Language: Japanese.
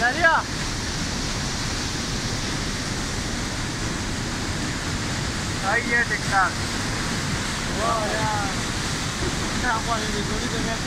Daria! Ahí es TikTok. Wow, ya. Nah, Juan, ini dulu dengan